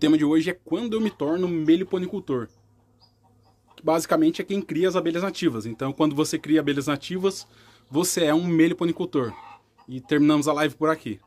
tema de hoje é quando eu me torno meliponicultor. Basicamente é quem cria as abelhas nativas. Então, quando você cria abelhas nativas, você é um meliponicultor. E terminamos a live por aqui.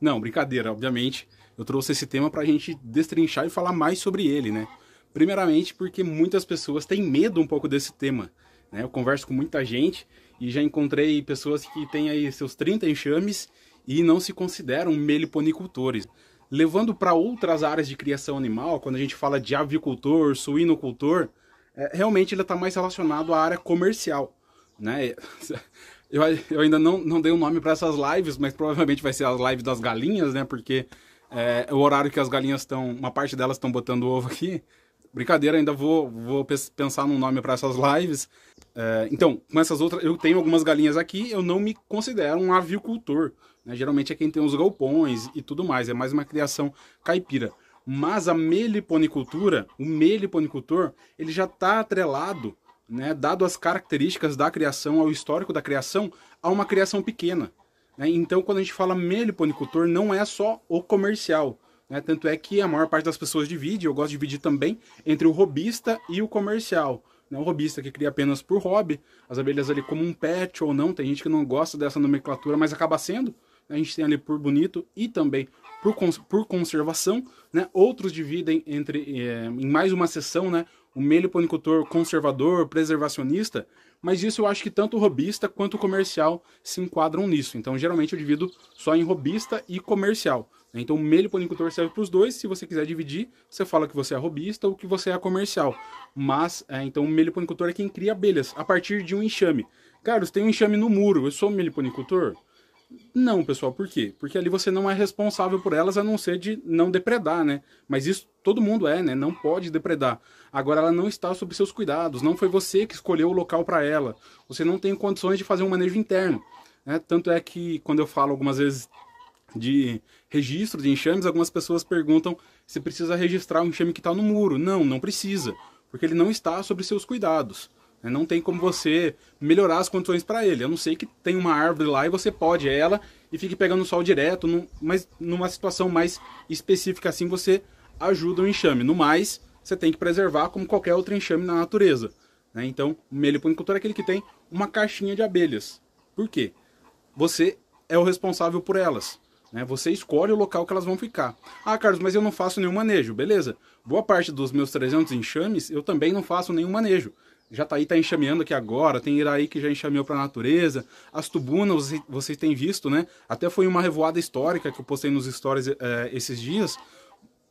Não, brincadeira, obviamente. Eu trouxe esse tema para a gente destrinchar e falar mais sobre ele, né? Primeiramente porque muitas pessoas têm medo um pouco desse tema. Né? Eu converso com muita gente e já encontrei pessoas que têm aí seus 30 enxames e não se consideram meliponicultores. Levando para outras áreas de criação animal, quando a gente fala de avicultor, suinocultor, é, realmente ele está mais relacionado à área comercial. Né? Eu, eu ainda não, não dei um nome para essas lives, mas provavelmente vai ser as lives das galinhas, né? Porque é, o horário que as galinhas estão, uma parte delas estão botando ovo aqui. Brincadeira, ainda vou, vou pensar num nome para essas lives. É, então, com essas outras, eu tenho algumas galinhas aqui, eu não me considero um avicultor. Né? Geralmente é quem tem os galpões e tudo mais, é mais uma criação caipira. Mas a meliponicultura, o meliponicultor, ele já está atrelado, né, dado as características da criação, ao histórico da criação, a uma criação pequena. Né? Então, quando a gente fala meliponicultor, não é só o comercial. Né? Tanto é que a maior parte das pessoas divide, eu gosto de dividir também, entre o robista e o comercial. Né? O robista que cria apenas por hobby, as abelhas ali como um pet ou não, tem gente que não gosta dessa nomenclatura, mas acaba sendo. A gente tem ali por bonito e também por, por conservação. Né? Outros dividem entre é, em mais uma seção, né? O meliponicultor conservador, preservacionista, mas isso eu acho que tanto o robista quanto o comercial se enquadram nisso. Então, geralmente eu divido só em robista e comercial. Né? Então, o meliponicultor serve para os dois. Se você quiser dividir, você fala que você é robista ou que você é comercial. Mas, é, então, o meliponicultor é quem cria abelhas a partir de um enxame. Carlos, tem um enxame no muro, eu sou meliponicultor? Não, pessoal, por quê? Porque ali você não é responsável por elas a não ser de não depredar, né? Mas isso todo mundo é, né? Não pode depredar. Agora ela não está sob seus cuidados, não foi você que escolheu o local para ela. Você não tem condições de fazer um manejo interno. Né? Tanto é que quando eu falo algumas vezes de registro de enxames, algumas pessoas perguntam se precisa registrar um enxame que está no muro. Não, não precisa, porque ele não está sob seus cuidados. Né? Não tem como você melhorar as condições para ele. Eu não sei que tem uma árvore lá e você pode ela e fique pegando sol direto, num, mas numa situação mais específica assim você ajuda o enxame. No mais, você tem que preservar como qualquer outro enxame na natureza. Né? Então, o meliponicultor é aquele que tem uma caixinha de abelhas. Por quê? Você é o responsável por elas. Né? Você escolhe o local que elas vão ficar. Ah, Carlos, mas eu não faço nenhum manejo. Beleza. Boa parte dos meus 300 enxames, eu também não faço nenhum manejo. Jataí está enxameando aqui agora, tem Iraí que já enxameou para a natureza. As tubunas, vocês têm visto, né? Até foi uma revoada histórica que eu postei nos stories é, esses dias.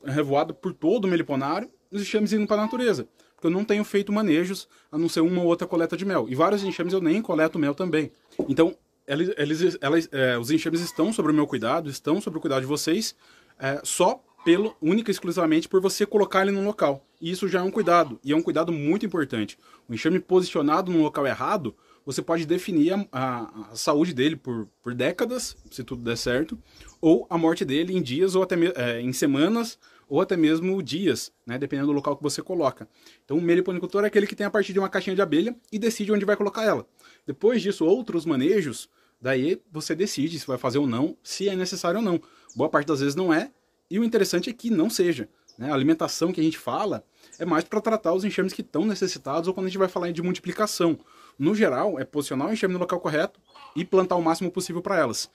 Revoada por todo o meliponário, os enxames indo para a natureza. Porque eu não tenho feito manejos, a não ser uma ou outra coleta de mel. E vários enxames eu nem coleto mel também. Então, eles, eles, elas, é, os enxames estão sobre o meu cuidado, estão sobre o cuidado de vocês, é, só pelo única e exclusivamente por você colocar ele no local. E isso já é um cuidado, e é um cuidado muito importante. O enxame posicionado no local errado, você pode definir a, a, a saúde dele por, por décadas, se tudo der certo, ou a morte dele em dias ou até é, em semanas ou até mesmo dias, né, dependendo do local que você coloca. Então, o meliponicultor é aquele que tem a partir de uma caixinha de abelha e decide onde vai colocar ela. Depois disso, outros manejos, daí você decide se vai fazer ou não, se é necessário ou não. Boa parte das vezes não é, e o interessante é que não seja. Né? A alimentação que a gente fala é mais para tratar os enxames que estão necessitados ou quando a gente vai falar de multiplicação. No geral, é posicionar o enxame no local correto e plantar o máximo possível para elas.